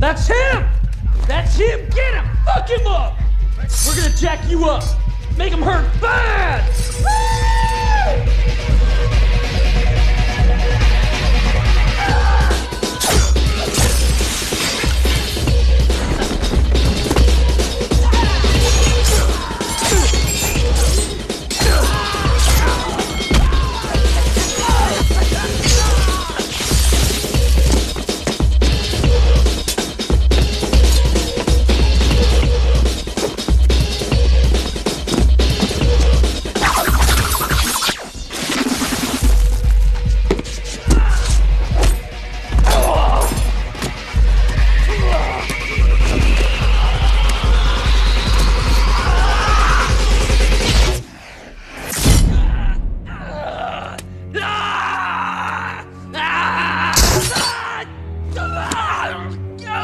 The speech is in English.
That's him! That's him! Get him! Fuck him up! We're gonna jack you up! Make him hurt bad!